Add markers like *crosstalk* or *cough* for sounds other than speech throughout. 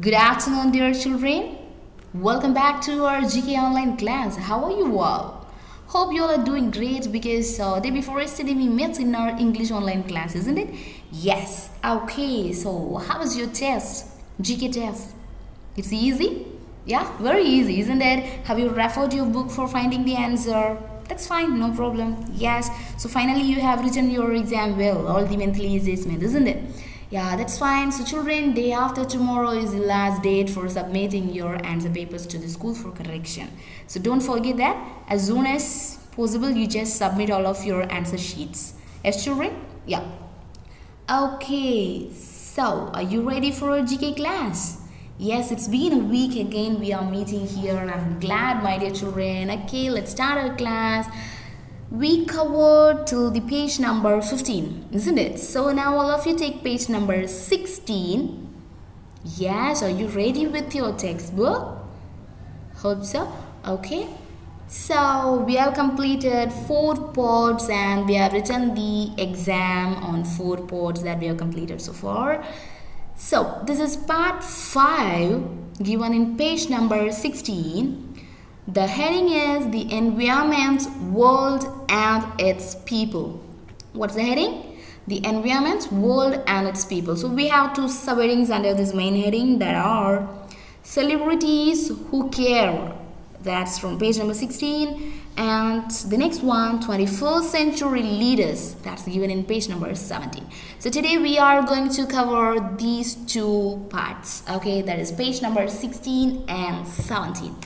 Good afternoon, dear children. Welcome back to our GK online class. How are you all? Hope you all are doing great because uh, day before yesterday we met in our English online class, isn't it? Yes. Okay. So how was your test? GK test. It's easy. Yeah, very easy, isn't it? Have you referred your book for finding the answer? That's fine, no problem. Yes. So finally you have written your exam well, all the monthly assessment, isn't it? Yeah, that's fine. So children, day after tomorrow is the last date for submitting your answer papers to the school for correction. So don't forget that. As soon as possible, you just submit all of your answer sheets. Yes, children? Yeah. Okay, so are you ready for a GK class? Yes, it's been a week again. We are meeting here, and I'm glad, my dear children. Okay, let's start our class we covered till the page number 15 isn't it? So now all of you take page number 16 yes are you ready with your textbook? Hope so. Okay. So we have completed four parts and we have written the exam on four parts that we have completed so far. So this is part 5 given in page number 16 the heading is the environment, world and its people. What's the heading? The environment, world and its people. So we have two subheadings under this main heading that are celebrities who care. That's from page number 16 and the next one 21st century leaders that's given in page number 17 so today we are going to cover these two parts okay that is page number 16 and 17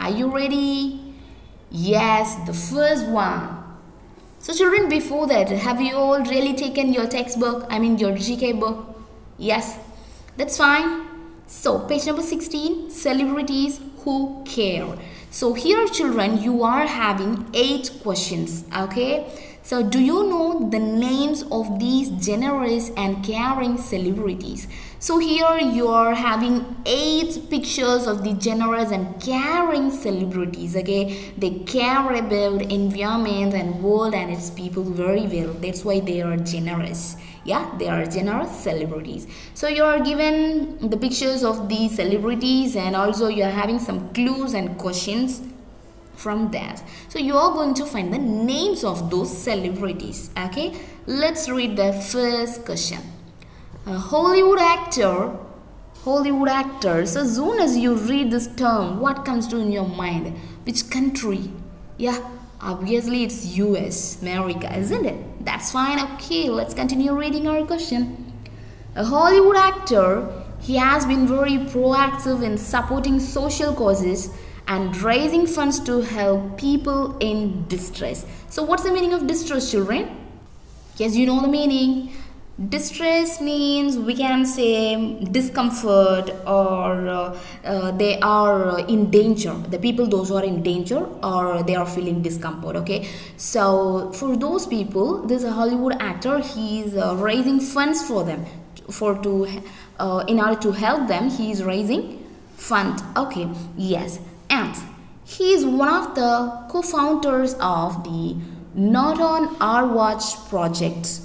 are you ready? Yes, the first one. So children, before that, have you all really taken your textbook? I mean your GK book? Yes, that's fine. So page number 16, celebrities who care. So here children, you are having 8 questions, okay? So do you know the names of these generous and caring celebrities? So here you are having eight pictures of the generous and caring celebrities. Okay, they care about environment and world and its people very well. That's why they are generous. Yeah, they are generous celebrities. So you are given the pictures of the celebrities and also you are having some clues and questions from that so you are going to find the names of those celebrities okay let's read the first question a Hollywood actor, Hollywood actor. So as soon as you read this term, what comes to in your mind? Which country? Yeah, obviously it's US, America, isn't it? That's fine. Okay, let's continue reading our question. A Hollywood actor, he has been very proactive in supporting social causes and raising funds to help people in distress. So what's the meaning of distress, children? Yes, you know the meaning. Distress means we can say discomfort or uh, uh, they are in danger. The people those who are in danger or they are feeling discomfort okay? So for those people this hollywood actor he's uh, raising funds for them for to uh, in order to help them he is raising fund. Okay yes he is one of the co-founders of the not on our watch project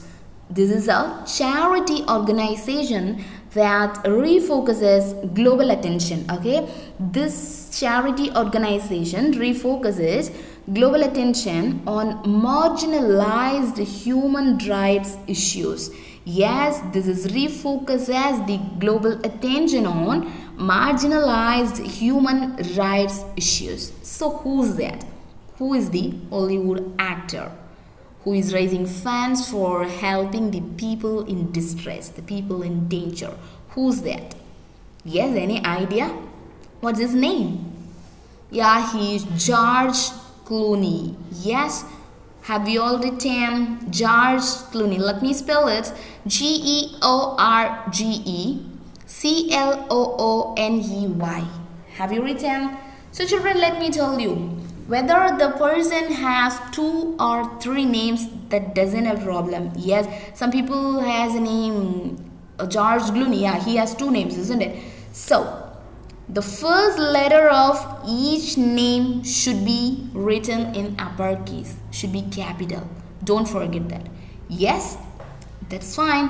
this is a charity organization that refocuses global attention. Okay, this charity organization refocuses global attention on marginalized human rights issues. Yes, this is refocuses the global attention on marginalized human rights issues. So who's that? Who is the Hollywood actor? who is raising funds for helping the people in distress, the people in danger. Who's that? Yes, any idea? What's his name? Yeah, he's George Clooney. Yes, have you all written George Clooney? Let me spell it. G-E-O-R-G-E-C-L-O-O-N-E-Y. Have you written? So children, let me tell you whether the person has two or three names that doesn't have problem yes some people has a name uh, george Clooney yeah he has two names isn't it so the first letter of each name should be written in uppercase should be capital don't forget that yes that's fine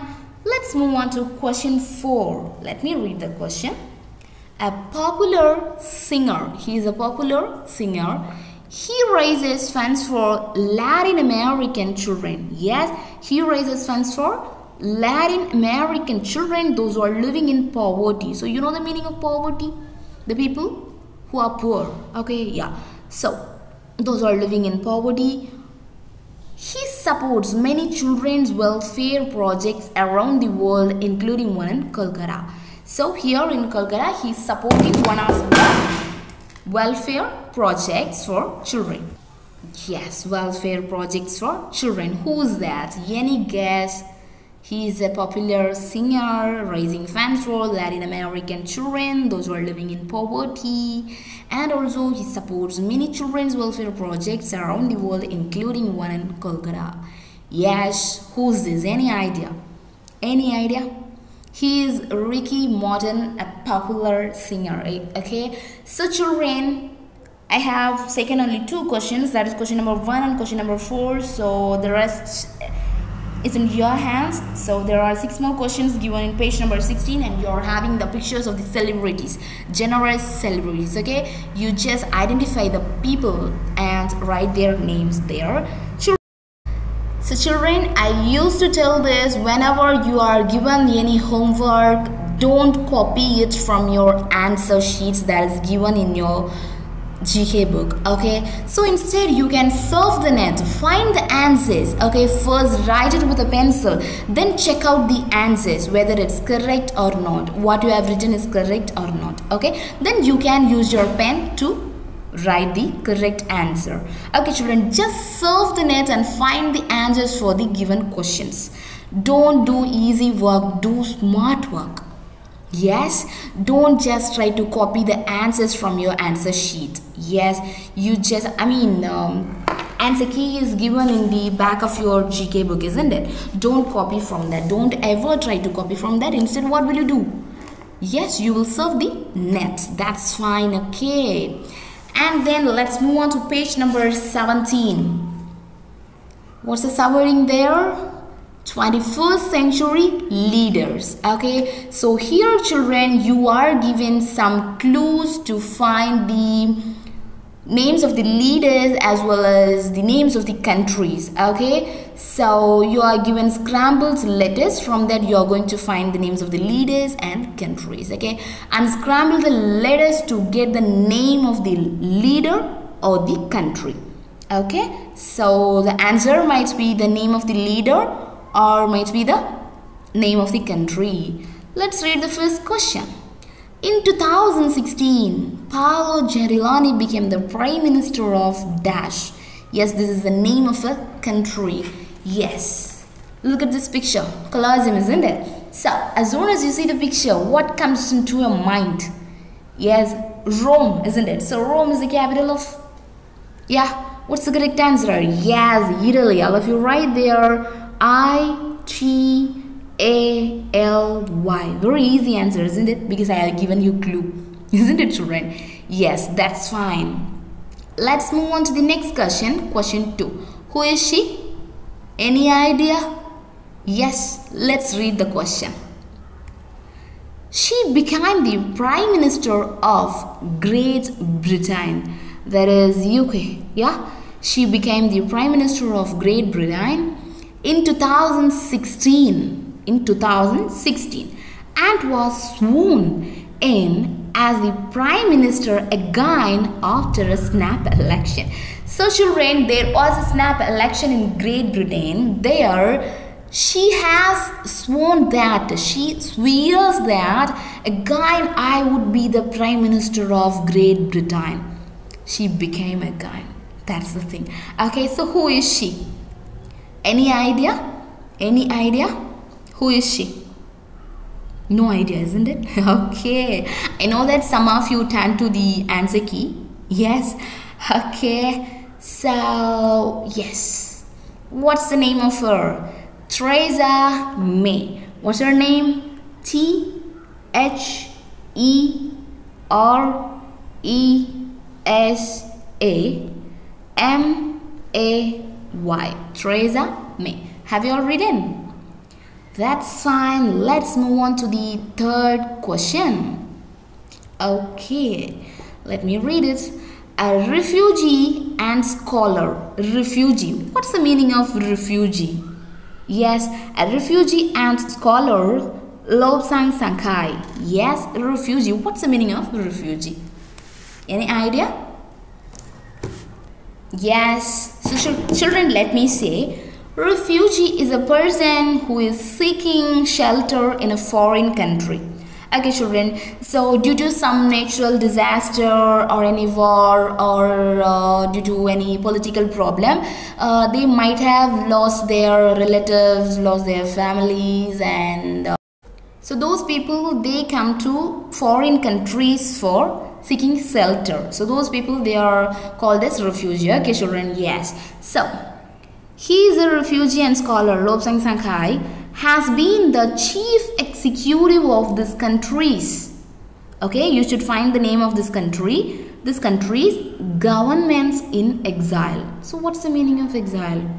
let's move on to question 4 let me read the question a popular singer. He is a popular singer. He raises funds for Latin American children. Yes, he raises funds for Latin American children, those who are living in poverty. So, you know the meaning of poverty? The people who are poor. Okay, yeah. So, those who are living in poverty. He supports many children's welfare projects around the world, including one in Kolkata. So here in Kolkata, he is supporting one of the welfare projects for children. Yes, welfare projects for children. Who's that? Any guess? He is a popular singer, raising funds for Latin American children, those who are living in poverty. And also he supports many children's welfare projects around the world, including one in Kolkata. Yes, who's this? Any idea? Any idea? He is Ricky Martin, a popular singer. Eh, okay, so children, I have taken only two questions. That is question number one and question number four. So the rest is in your hands. So there are six more questions given in page number 16 and you're having the pictures of the celebrities generous celebrities okay? You just identify the people and write their names there. So children i used to tell this whenever you are given any homework don't copy it from your answer sheets that is given in your GK book okay? So instead you can surf the net find the answers okay? First write it with a pencil then check out the answers whether it's correct or not. What you have written is correct or not okay? Then you can use your pen to write the correct answer. Okay children just surf the net and find the answers for the given questions. Don't do easy work do smart work yes don't just try to copy the answers from your answer sheet. Yes you just i mean um, answer key is given in the back of your gk book isn't it? Don't copy from that. Don't ever try to copy from that. Instead what will you do? Yes you will surf the net. That's fine okay. And then let's move on to page number 17 what's the summary there 21st century leaders okay? So here children you are given some clues to find the names of the leaders as well as the names of the countries okay? So you are given scrambled letters. From that you are going to find the names of the leaders and countries okay? And scramble the letters to get the name of the leader or the country okay? So the answer might be the name of the leader or might be the name of the country. Let's read the first question. In 2016, Paolo Gentiloni became the Prime Minister of Dash. Yes, this is the name of a country. Yes. Look at this picture. Colosseum, isn't it? So, as soon as you see the picture, what comes into your mind? Yes, Rome, isn't it? So, Rome is the capital of... Yeah, what's the correct answer? Yes, Italy. All of you right there I T A L Y. Very easy answer, isn't it? Because I have given you clue. *laughs* Isn't it, children? Yes, that's fine. Let's move on to the next question. Question 2. Who is she? Any idea? Yes, let's read the question. She became the Prime Minister of Great Britain, that is UK. Yeah, she became the Prime Minister of Great Britain in 2016 in 2016 and was sworn in as the prime minister again after a snap election. So children there was a snap election in great britain. There she has sworn that she swears that again i would be the prime minister of great britain. She became a guy. That's the thing. Okay so who is she any idea? Any idea? Who is she? No idea, isn't it? *laughs* okay. I know that some of you turn to the answer key. Yes. Okay. So, yes. What's the name of her? Theresa May. What's her name? T H E R E S A M A Y. Theresa May. Have you all written? That's fine. Let's move on to the third question. Okay, let me read it. A refugee and scholar. Refugee. What's the meaning of refugee? Yes, a refugee and scholar. Lobsang Sangay. Yes, refugee. What's the meaning of refugee? Any idea? Yes. Children, let me say, refugee is a person who is seeking shelter in a foreign country. Okay children so due to some natural disaster or any war or uh, due to any political problem uh, they might have lost their relatives lost their families and uh, so those people they come to foreign countries for seeking shelter so those people they are called as refugee okay children yes so he is a refugee and scholar Lobsang Sangay has been the chief executive of these countries. Okay, you should find the name of this country. This country's governments in exile. So what's the meaning of exile?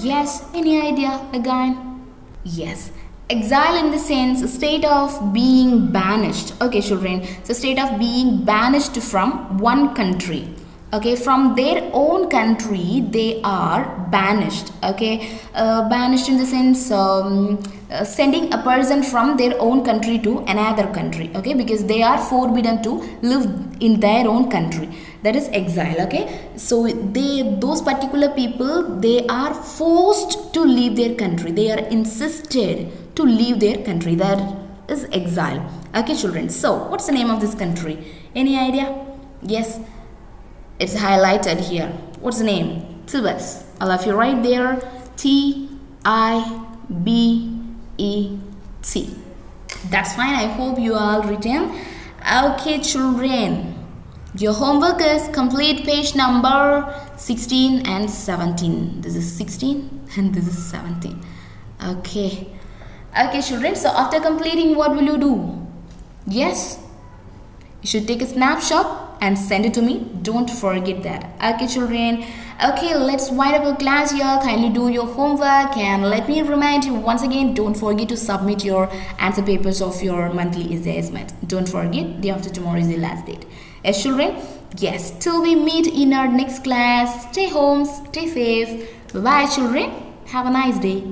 Yes, any idea again? Yes, exile in the sense state of being banished. Okay children. So state of being banished from one country. Okay from their own country they are banished. Okay uh, banished in the sense um, uh, sending a person from their own country to another country. Okay because they are forbidden to live in their own country. That is exile okay? So they those particular people they are forced to leave their country. They are insisted to leave their country that is exile okay children so what's the name of this country any idea yes it's highlighted here. What's the name? Tibet. I'll have you right there. T I B E T. That's fine. I hope you all written. Okay, children. Your homework is complete page number 16 and 17. This is 16 and this is 17. Okay. Okay, children. So after completing, what will you do? Yes. You should take a snapshot and send it to me. Don't forget that. Okay children. Okay let's wind up our class here. Kindly do your homework and let me remind you once again don't forget to submit your answer papers of your monthly assessment. Don't forget day after tomorrow is the last date. Yes children? Yes. Till we meet in our next class stay home stay safe. Bye bye children. Have a nice day